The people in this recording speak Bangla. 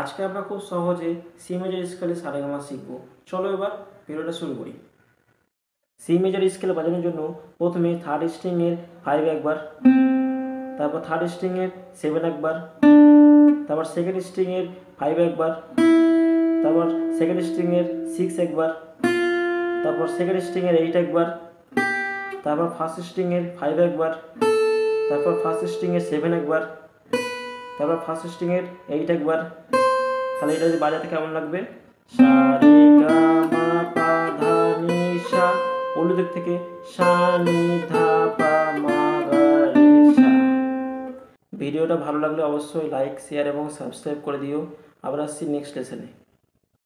আজকে আমরা খুব সহজে সি মেজর স্কেলে সারেগামা শিখব। চলো এবার ভিডিওটা শুরু করি। সি মেজর স্কেল বাজানোর জন্য প্রথমে থার্ড স্ট্রিংয়ের ফাইভ একবার, তারপর থার্ড স্ট্রিংয়ের সেভেন একবার, তারপর সেকেন্ড স্ট্রিংয়ের ফাইভ একবার, তারপর সেকেন্ড স্ট্রিংয়ের সিক্স একবার, তারপর সেকেন্ড স্ট্রিংয়ের এইট একবার, তারপর ফার্স্ট স্ট্রিংয়ের ফাইভ একবার, তারপর ফার্স্ট স্ট্রিংয়ের সেভেন একবার তারপর ফার্স্ট স্ট্রিংয়ের এইটা একবার, তাহলে এটা যদি বাজাতে কেমন লাগবে? সা রে গা মা পা ধা নি সা থেকে সা নি ধা পা মা গা রে সা ভিডিওটা ভালো লাগলে অবশ্যই লাইক শেয়ার এবং সাবস্ক্রাইব করে দিও। আবার আসছি নেক্সট লেসনে